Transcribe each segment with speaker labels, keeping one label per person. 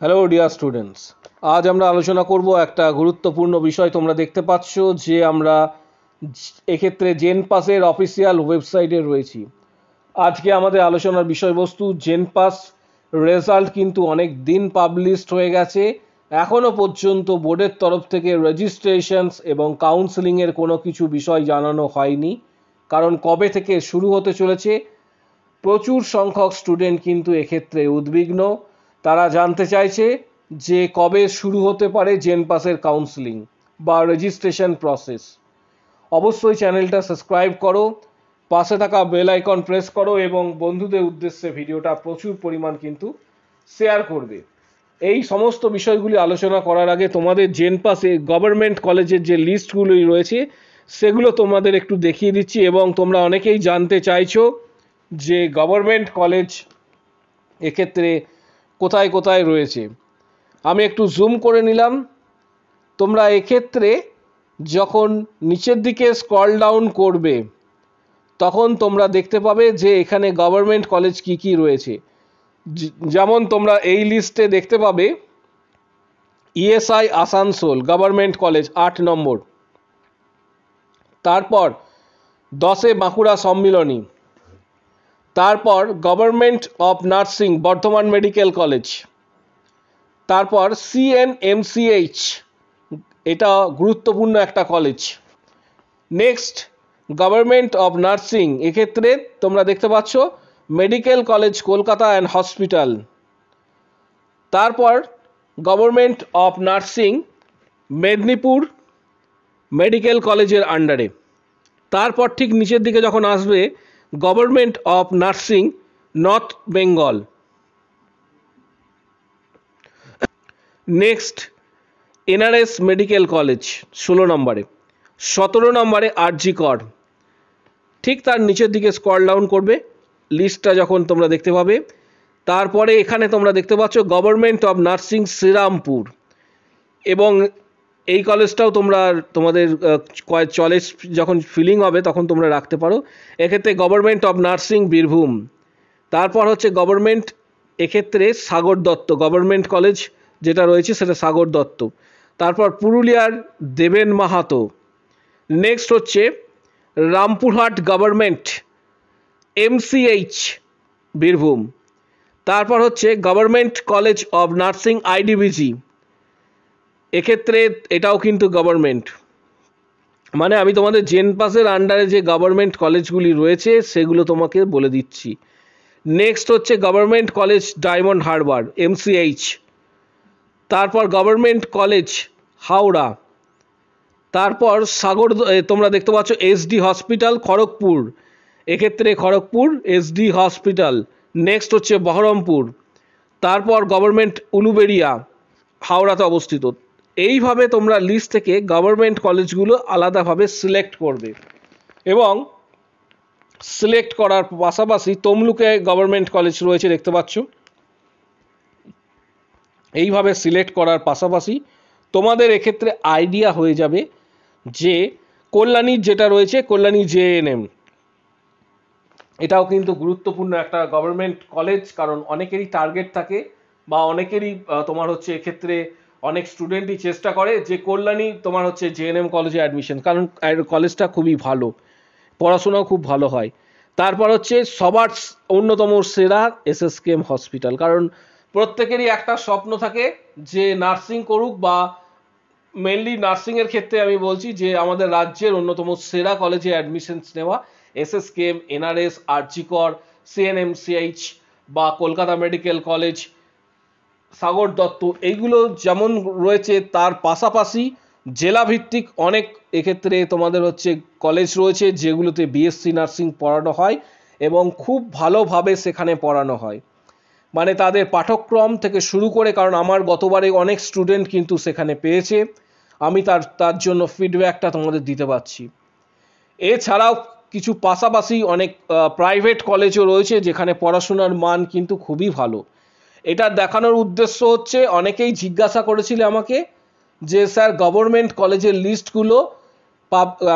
Speaker 1: Hello dear students আজ আমরা আলোচনা করব একটা গুরুত্বপূর্ণ বিষয় তোমরা দেখতে পাচ্ছ, যে আমরা এক্ষেত্রে জেন পাসের অফিসিয়াল ওয়েবসাইটে রয়েছি। আজকে আমাদের আলোচনার বিষয়বস্তু জেন পাস রেজাল্ট কিন্তু অনেক দিন পাবলিশড হয়ে গেছে। এখনও পর্যন্ত বোর্ডের তরফ থেকে রেজিস্ট্রেশনস এবং কাউন্সেলিংয়ের কোনো কিছু বিষয় জানানো হয়নি। কারণ কবে থেকে শুরু হতে চলেছে? প্রচুর সংখ্যক স্টুডেন্ট কিন্তু এক্ষেত্রে উদ্বিগ্ন। তারা জানতে চাইছে যে কবে শুরু হতে পারে জেন পাসের কাউন্সেলিং বা রেজিস্ট্রেশন প্রসেস অবশ্যই চ্যানেলটা সাবস্ক্রাইব করো, পাশে থাকা বেল আইকন প্রেস করো এবং বন্ধুদের উদ্দেশ্যে ভিডিওটা প্রচুর পরিমাণ কিন্তু শেয়ার করবে। এই সমস্ত বিষয়গুলি আলোচনা করার আগে তোমাদের জেন পাসে গভর্নমেন্ট কলেজের যে লিস্টগুলি রয়েছে, সেগুলো তোমাদের একটু দেখিয়ে দিচ্ছি এবং তোমরা অনেকেই জানতে চাইছো যে গভর্নমেন্ট কলেজ এক্ষেত্রে কোথায় কোথায় রয়েছে। আমি একটু জুম করে নিলাম। তোমরা এক্ষেত্রে যখন নিচের দিকে স্ক্রল ডাউন করবে, তখন তোমরা দেখতে পাবে যে এখানে গভর্নমেন্ট কলেজ কি কি রয়েছে। যেমন তোমরা এই লিস্টে দেখতে পাবে ইএসআই আসানসোল গভর্নমেন্ট কলেজ আট নম্বর। তারপর দশে বাঁকুড়া সম্মিলনী। তারপর government of nursing, Bardhaman medical college. তারপর সিএনএমসিএইচ এটা গুরুত্বপূর্ণ একটা college. Next, government of nursing, এক্ষেত্রে তোমরা দেখতে পাচ্ছ medical college, Kolkata and hospital. তারপর government of nursing, Medinipur medical কলেজের আন্ডারে। তারপর ঠিক নিচের দিকে যখন আসবে government of nursing, north Bengal. Next, NRS medical college, ষোলো নম্বরে। সতেরো নম্বরে আরজি কর। ঠিক তার নিচের দিকে স্কল ডাউন করবে, লিস্টটা যখন তোমরা দেখতে পাবে, তারপরে এখানে তোমরা দেখতে পাচ্ছ গভর্নমেন্ট অফ নার্সিং শ্রীরামপুর। এবং এই কলেজটাও তোমরা তোমাদের কয়- যখন ফিলিং হবে তখন তোমরা রাখতে পারো। এক্ষেত্রে গভর্নমেন্ট অফ নার্সিং বীরভূম। তারপর হচ্ছে গভর্নমেন্ট এক্ষেত্রে সাগর দত্ত গভর্নমেন্ট কলেজ যেটা রয়েছে সেটা সাগর দত্ত। তারপর পুরুলিয়ার দেবেন মাহাতো। নেক্সট হচ্ছে রামপুরহাট গভর্নমেন্ট এমসিএইচ বীরভূম। তারপর হচ্ছে government college of nursing IDBG এক্ষেত্রে এটাও কিন্তু গভর্নমেন্ট মানে আমি তোমাদের জেন পাসের আন্ডারে যে গভর্নমেন্ট কলেজগুলি রয়েছে, সেগুলো তোমাকে বলে দিচ্ছি। নেক্সট হচ্ছে government college Diamond Harbour MCH তারপর গভর্নমেন্ট কলেজ হাওড়া। তারপর সাগর তোমরা দেখতে পাচ্ছ এসডি হসপিটাল খড়গপুর। এক্ষেত্রে খড়গপুর এসডি হসপিটাল নেক্সট হচ্ছে বহরমপুর। তারপর গভর্নমেন্ট উলুবেড়িয়া। হাওড়াতে অবস্থিত। এইভাবে তোমরা লিস্ট থেকে গভর্নমেন্ট কলেজগুলো আলাদাভাবে সিলেক্ট করবে। এবং সিলেক্ট করার পাশাপাশি তমলুকে গভর্নমেন্ট কলেজ রয়েছে, দেখতে পাচ্ছ। এইভাবে সিলেক্ট করার পাশাপাশি তোমাদের এক্ষেত্রে আইডিয়া হয়ে যাবে যে কল্যাণীর যেটা রয়েছে, কল্যাণী জেএনএম এটাও কিন্তু গুরুত্বপূর্ণ একটা গভর্নমেন্ট কলেজ কারণ অনেকেরই টার্গেট থাকে বা অনেকেরই তোমার হচ্ছে এক্ষেত্রে অনেক স্টুডেন্টই চেষ্টা করে যে কল্যাণী তোমার হচ্ছে জেএনএম কলেজে অ্যাডমিশন কারণ কলেজটা খুবই ভালো, পড়াশোনাও খুব ভালো হয়। তারপর হচ্ছে সবার অন্যতম সেরা এসএসকেএম হসপিটাল কারণ প্রত্যেকেরই একটা স্বপ্ন থাকে যে নার্সিং করুক বা মেনলি নার্সিংয়ের ক্ষেত্রে আমি বলছি যে আমাদের রাজ্যের অন্যতম সেরা কলেজে অ্যাডমিশনস নেওয়া S S K SSKM NRS RG Kar CNMCH বা কলকাতা মেডিকেল কলেজ সাগর দত্ত, এইগুলো যেমন রয়েছে তার পাশাপাশি জেলাভিত্তিক অনেক এক্ষেত্রে তোমাদের হচ্ছে কলেজ রয়েছে যেগুলোতে বিএসসি নার্সিং পড়ানো হয় এবং খুব ভালোভাবে সেখানে পড়ানো হয়। মানে তাদের পাঠক্রম থেকে শুরু করে, কারণ আমার গতবারে অনেক স্টুডেন্ট কিন্তু সেখানে পেয়েছে, আমি তার তার জন্য ফিডব্যাকটা তোমাদের দিতে পারছি। এছাড়াও কিছু পাশাপাশি অনেক প্রাইভেট কলেজও রয়েছে যেখানে পড়াশোনার মান কিন্তু খুবই ভালো। এটা দেখানোর উদ্দেশ্য হচ্ছে, অনেকেই জিজ্ঞাসা করেছিল আমাকে যে, স্যার গভর্নমেন্ট কলেজের লিস্টগুলো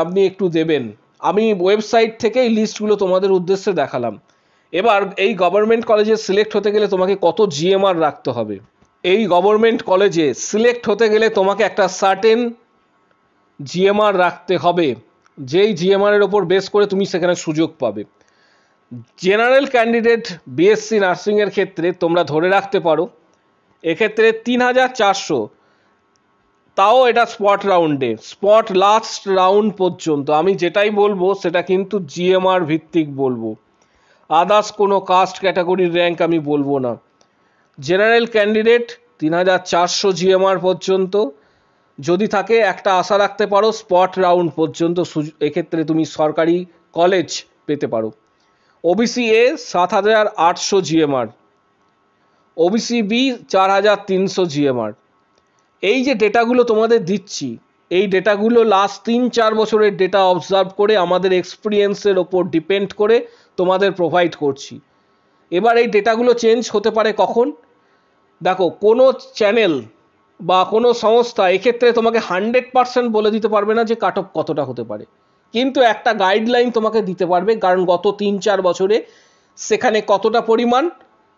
Speaker 1: আপনি একটু দেবেন। আমি ওয়েবসাইট থেকেই লিস্টগুলো তোমাদের উদ্দেশ্যে দেখালাম। এবার এই গভর্নমেন্ট কলেজে সিলেক্ট হতে গেলে তোমাকে কত জিএমআর রাখতে হবে? এই গভর্নমেন্ট কলেজে সিলেক্ট হতে গেলে তোমাকে একটা সার্টেন জিএমআর রাখতে হবে। যেই জিএমআর এর ওপর বেস করে তুমি সেখানে সুযোগ পাবে। জেনারেল ক্যান্ডিডেট বিএসসি নার্সিংয়ের ক্ষেত্রে তোমরা ধরে রাখতে পারো, এক্ষেত্রে তিন হাজার চারশো। তাও এটা স্পট রাউন্ডে স্পট লাস্ট রাউন্ড পর্যন্ত। আমি যেটাই বলব, সেটা কিন্তু জিএমআর ভিত্তিক বলব। আদার্স কোনো কাস্ট ক্যাটাগরির র্যাঙ্ক আমি বলব না। জেনারেল ক্যান্ডিডেট তিন হাজার চারশো জিএমআর পর্যন্ত। যদি থাকে, একটা আশা রাখতে পারো স্পট রাউন্ড পর্যন্ত এক্ষেত্রে তুমি সরকারি কলেজ পেতে পারো। ওবিসি এ সাত হাজার আটশো জিএমআর ওবিসি বি চার হাজার তিনশো জিএমআর এই যে ডেটাগুলো তোমাদের দিচ্ছি, এই ডেটাগুলো লাস্ট তিন চার বছরের ডেটা অবজার্ভ করে আমাদের এক্সপিরিয়েন্সের ওপর ডিপেন্ড করে তোমাদের প্রোভাইড করছি। এবার এই ডেটাগুলো চেঞ্জ হতে পারে কখন? দেখো, কোনো চ্যানেল বা কোনো সংস্থা এক্ষেত্রে তোমাকে হান্ড্রেড পার্সেন্ট বলে দিতে পারবে না যে কাট অফ কতটা হতে পারে। কিন্তু একটা গাইডলাইন তোমাকে দিতে পারবে, কারণ গত তিন চার বছরে সেখানে কতটা পরিমাণ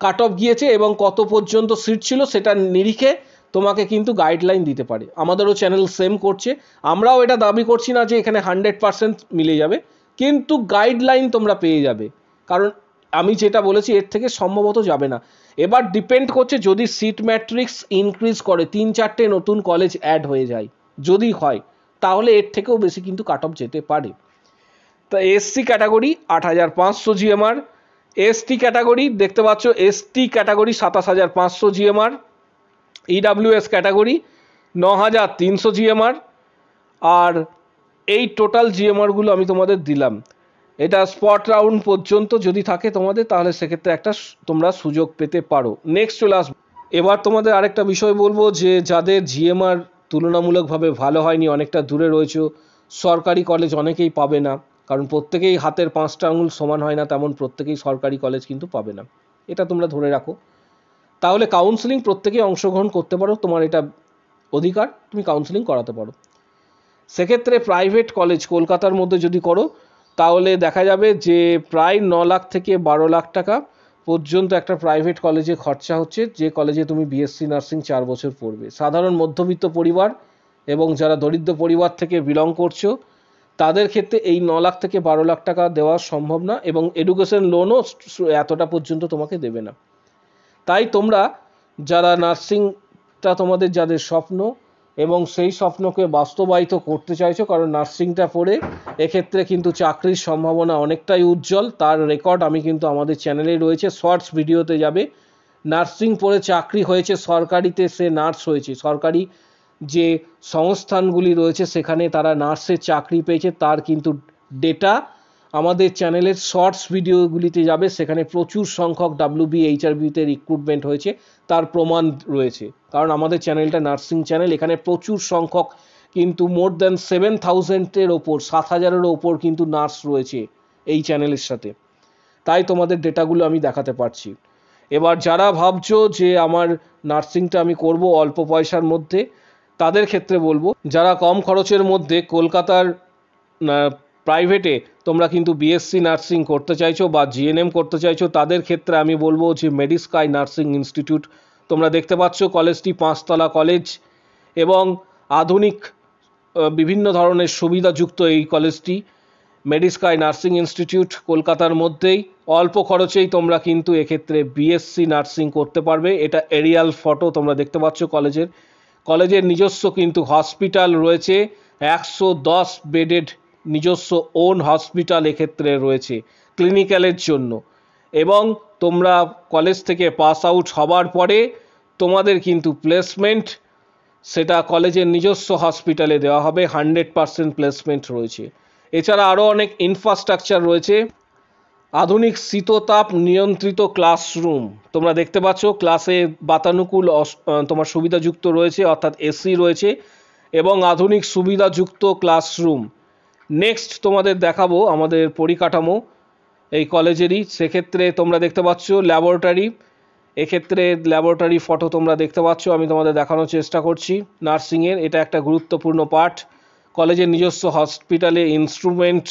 Speaker 1: কাট অফ গিয়েছে এবং কত পর্যন্ত সিট ছিল সেটা নিরিখে তোমাকে কিন্তু গাইডলাইন দিতে পারে। আমাদেরও চ্যানেল সেম করছে। আমরাও এটা দাবি করছি না যে এখানে হান্ড্রেড পার্সেন্ট মিলে যাবে, কিন্তু গাইডলাইন তোমরা পেয়ে যাবে। কারণ আমি যেটা বলেছি, এর থেকে সম্ভবত যাবে না। এবার ডিপেন্ড করছে যদি সিট ম্যাট্রিক্স ইনক্রিজ করে, তিন চারটে নতুন কলেজ অ্যাড হয়ে যায়, যদি হয় তাহলে এর থেকেও বেশি কিন্তু কাট অফ যেতে পারে। তা এসসি ক্যাটাগরি আট হাজার পাঁচশো জিএমআর এসটি ক্যাটাগরি দেখতে পাচ্ছ এসটি ক্যাটাগরি সাতাশ হাজার পাঁচশো জিএমআর ইডাব্লিউএস ক্যাটাগরি ন হাজার তিনশো জিএমআর আর এই টোটাল জিএমআরগুলো আমি তোমাদের দিলাম। এটা স্পট রাউন্ড পর্যন্ত যদি থাকে তোমাদের, তাহলে সেক্ষেত্রে একটা তোমরা সুযোগ পেতে পারো। নেক্সট চলে আসব। এবার তোমাদের আরেকটা বিষয় বলব যে যাদের জিএমআর তুলনামূলকভাবে ভালো হয়নি, অনেকটা দূরে রয়েছে। সরকারি কলেজ অনেকেই পাবে না, কারণ প্রত্যেকেই হাতের পাঁচটা আঙুল সমান হয় না, তেমন প্রত্যেকেই সরকারি কলেজ কিন্তু পাবে না। এটা তোমরা ধরে রাখো। তাহলে কাউন্সিলিং প্রত্যেকেই অংশগ্রহণ করতে পারো, তোমার এটা অধিকার, তুমি কাউন্সিলিং করাতে পারো। সেক্ষেত্রে প্রাইভেট কলেজ কলকাতার মধ্যে যদি করো, তাহলে দেখা যাবে যে প্রায় ন লাখ থেকে বারো লাখ টাকা পর্যন্ত একটা প্রাইভেট কলেজে খরচা হচ্ছে, যে কলেজে তুমি বিএসসি নার্সিং চার বছর পড়বে। সাধারণ মধ্যবিত্ত পরিবার এবং যারা দরিদ্র পরিবার থেকে বিলং করছ, তাদের ক্ষেত্রে এই ন লাখ থেকে বারো লাখ টাকা দেওয়া সম্ভব না এবং এডুকেশন লোনও এতটা পর্যন্ত তোমাকে দেবে না। তাই তোমরা যারা নার্সিংটা তোমাদের যাদের স্বপ্ন এবং সেই স্বপ্নকে বাস্তবায়িত করতে চাইছো, কারণ নার্সিংটা পড়ে এক্ষেত্রে কিন্তু চাকরির সম্ভাবনা অনেকটাই উজ্জ্বল। তার রেকর্ড আমি কিন্তু আমাদের চ্যানেলে রয়েছে শর্টস ভিডিওতে যাবে। নার্সিং পড়ে চাকরি হয়েছে, সরকারিতে সে নার্স হয়েছে। সরকারি যে সংস্থানগুলি রয়েছে, সেখানে তারা নার্সের চাকরি পেয়েছে, তার কিন্তু ডেটা আমাদের চ্যানেলের শর্টস ভিডিওগুলিতে যাবে, সেখানে প্রচুর সংখ্যক ডাব্লিউবি এইচআরবিতে রিক্রুটমেন্ট হয়েছে, তার প্রমাণ রয়েছে। কারণ আমাদের চ্যানেলটা নার্সিং চ্যানেল, এখানে প্রচুর সংখ্যক কিন্তু মোর দ্যান সেভেন থাউজেন্ডের ওপর, সাত হাজারের ওপর কিন্তু নার্স রয়েছে এই চ্যানেলের সাথে। তাই তোমাদের ডেটাগুলো আমি দেখাতে পারছি। এবার যারা ভাবছ যে আমার নার্সিংটা আমি করব অল্প পয়সার মধ্যে, তাদের ক্ষেত্রে বলব, যারা কম খরচের মধ্যে কলকাতার প্রাইভেটে তোমরা কিন্তু বিএসসি নার্সিং করতে চাইছো বা জিএনএম করতে চাইছো, তাদের ক্ষেত্রে আমি বলব যে মেডিস্কাই নার্সিং ইনস্টিটিউট তোমরা দেখতে পাচ্ছ কলেজটি পাঁচতলা কলেজ এবং আধুনিক বিভিন্ন ধরনের সুবিধাযুক্ত এই কলেজটি মেডিস্কাই নার্সিং ইনস্টিটিউট কলকাতার মধ্যেই। অল্প খরচেই তোমরা কিন্তু এক্ষেত্রে বিএসসি নার্সিং করতে পারবে। এটা এরিয়াল ফটো তোমরা দেখতে পাচ্ছ কলেজের। কলেজের নিজস্ব কিন্তু হসপিটাল রয়েছে। একশো দশ বেডেড নিজস্ব ওন হসপিটাল এক্ষেত্রে রয়েছে ক্লিনিক্যালের জন্য। এবং তোমরা কলেজ থেকে পাস আউট হবার পরে তোমাদের কিন্তু প্লেসমেন্ট সেটা কলেজের নিজস্ব হসপিটালে দেওয়া হবে হান্ড্রেড পারসেন্ট প্লেসমেন্ট রয়েছে। এছাড়া আরও অনেক ইনফ্রাস্ট্রাকচার রয়েছে। আধুনিক শীততাপ নিয়ন্ত্রিত ক্লাসরুম তোমরা দেখতে পাচ্ছ ক্লাসে বাতানুকূল তোমার সুবিধাযুক্ত রয়েছে, অর্থাৎ এসি রয়েছে, এবং আধুনিক সুবিধাযুক্ত ক্লাসরুম নেক্সট তোমাদের দেখাবো আমাদের পরিকাঠামো এই কলেজেরই। সেক্ষেত্রে তোমরা দেখতে পাচ্ছ ল্যাবরেটরি এক্ষেত্রে ল্যাবরেটরি ফটো তোমরা দেখতে পাচ্ছ, আমি তোমাদের দেখানোর চেষ্টা করছি। নার্সিংয়ের এটা একটা গুরুত্বপূর্ণ পার্ট কলেজের নিজস্ব হসপিটালে ইনস্ট্রুমেন্ট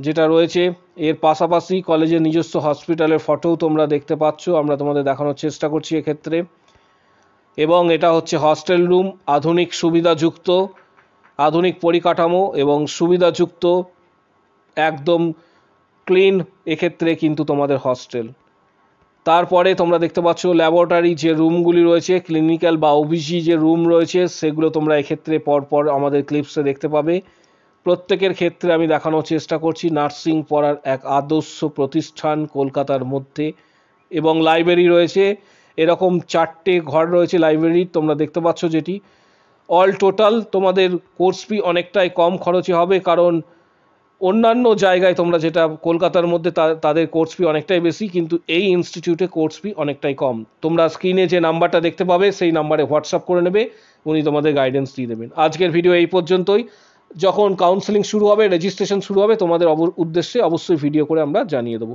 Speaker 1: যেটা রয়েছে, এর পাশাপাশি কলেজের নিজস্ব হসপিটালের ফটোও তোমরা দেখতে পাচ্ছ, আমরা তোমাদের দেখানোর চেষ্টা করছি এক্ষেত্রে। এবং এটা হচ্ছে হস্টেল রুম আধুনিক সুবিধাযুক্ত। আধুনিক পরিকাঠামো এবং সুবিধাযুক্ত, একদম ক্লিন এক্ষেত্রে কিন্তু তোমাদের হস্টেল তারপরে তোমরা দেখতে পাচ্ছ ল্যাবরেটরি যে রুমগুলি রয়েছে ক্লিনিক্যাল বা ওবিসি যে রুম রয়েছে, সেগুলো তোমরা এক্ষেত্রে পরপর আমাদের ক্লিপসে দেখতে পাবে। প্রত্যেকের ক্ষেত্রে আমি দেখানোর চেষ্টা করছি নার্সিং পড়ার এক আদর্শ প্রতিষ্ঠান কলকাতার মধ্যে এবং লাইব্রেরি রয়েছে। এরকম চারটে ঘর রয়েছে লাইব্রেরির তোমরা দেখতে পাচ্ছ যেটি। অল টোটাল তোমাদের কোর্স ফি অনেকটাই কম খরচে হবে, কারণ অন্যান্য জায়গায় তোমরা যেটা কলকাতার মধ্যে তাদের কোর্স ফি অনেকটাই বেশি, কিন্তু এই ইনস্টিটিউটে কোর্স ফি অনেকটাই কম। তোমরা স্ক্রিনে যে নাম্বারটা দেখতে পাবে, সেই নাম্বারে হোয়াটসঅ্যাপ করে নেবে, উনি তোমাদের গাইডেন্স দিয়ে দেবেন। আজকের ভিডিও এই পর্যন্তই। যখন কাউন্সেলিং শুরু হবে রেজিস্ট্রেশন শুরু হবে, তোমাদের উদ্দেশ্যে অবশ্যই ভিডিও করে আমরা জানিয়ে দেবো।